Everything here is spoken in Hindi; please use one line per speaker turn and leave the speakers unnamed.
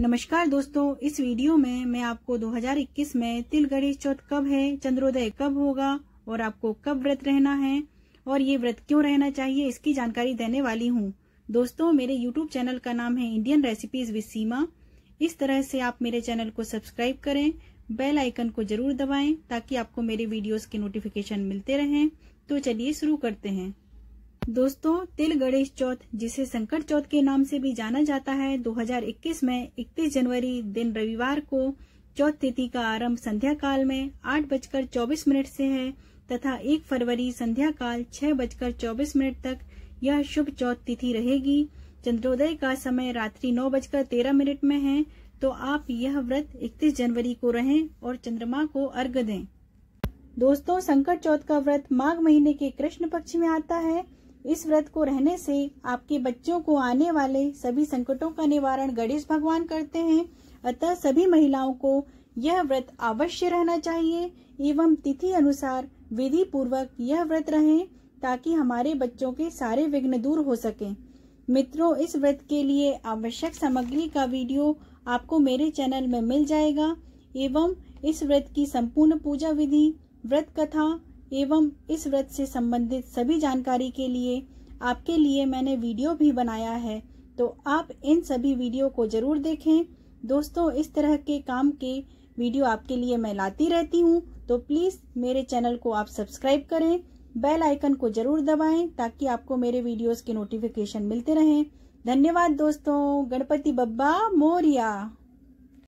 नमस्कार दोस्तों, इस वीडियो में मैं आपको 2021 में तिल गणेश चौथ कब है, चंद्रोदय कब होगा और आपको कब व्रत रहना है और ये व्रत क्यों रहना चाहिए, इसकी जानकारी देने वाली हूँ। दोस्तों, मेरे यूट्यूब चैनल का नाम है इंडियन रेसिपीज़ विद सीमा इस तरह से आप मेरे चैनल को सब्सक्राइब करें, बेल आइकन को ज़रूर दबाएँ ताकि आपको मेरे वीडियोस के नोटिफिकेशन मिलते रहें। तो चलिए शुरू करते हैं। दोस्तों, तिल गणेश चौथ, जिसे संकट चौथ के नाम से भी जाना जाता है 2021 में 31 जनवरी, दिन रविवार को चौथ तिथि का आरंभ संध्या काल में आठ बजकर चौबीस मिनट से है, तथा 1 फरवरी संध्या काल छह बजकर चौबीस मिनट तक यह शुभ चौथ तिथि रहेगी। चंद्रोदय का समय रात्रि नौ बजकर तेरह मिनट में है तो आप यह व्रत 31 जनवरी को रहें और चंद्रमा को अर्घ दें। दोस्तों संकट चौथ का व्रत माघ महीने के कृष्ण पक्ष में आता है इस व्रत को रहने से आपके बच्चों को आने वाले सभी संकटों का निवारण गणेश भगवान करते हैं। अतः सभी महिलाओं को यह व्रत अवश्य रहना चाहिए एवं तिथि अनुसार विधि पूर्वक यह व्रत रहें ताकि हमारे बच्चों के सारे विघ्न दूर हो सके। मित्रों, इस व्रत के लिए आवश्यक सामग्री का वीडियो आपको मेरे चैनल में मिल जाएगा एवं इस व्रत की संपूर्ण पूजा विधि, व्रत कथा एवं इस व्रत से संबंधित सभी जानकारी के लिए आपके लिए मैंने वीडियो भी बनाया है। तो आप इन सभी वीडियो को ज़रूर देखें। दोस्तों, इस तरह के काम के वीडियो आपके लिए मैं लाती रहती हूँ। तो प्लीज़ मेरे चैनल को आप सब्सक्राइब करें, बेल आइकन को ज़रूर दबाएँ ताकि आपको मेरे वीडियोस के नोटिफिकेशन मिलते रहें। धन्यवाद दोस्तों, गणपति बब्बा मोरिया।